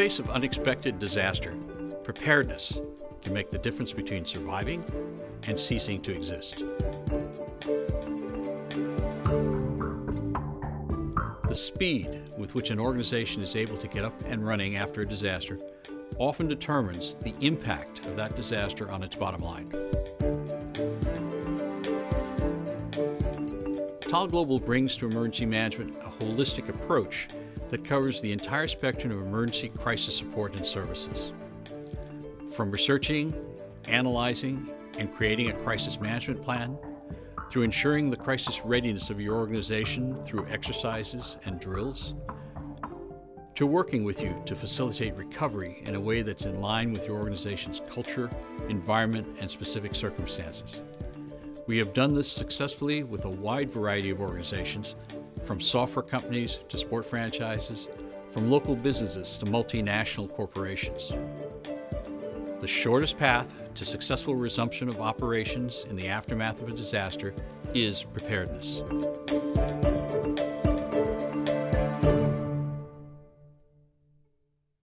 face of unexpected disaster, preparedness can make the difference between surviving and ceasing to exist. The speed with which an organization is able to get up and running after a disaster often determines the impact of that disaster on its bottom line. TAL Global brings to emergency management a holistic approach that covers the entire spectrum of emergency crisis support and services. From researching, analyzing, and creating a crisis management plan, through ensuring the crisis readiness of your organization through exercises and drills, to working with you to facilitate recovery in a way that's in line with your organization's culture, environment, and specific circumstances. We have done this successfully with a wide variety of organizations, from software companies to sport franchises, from local businesses to multinational corporations. The shortest path to successful resumption of operations in the aftermath of a disaster is preparedness.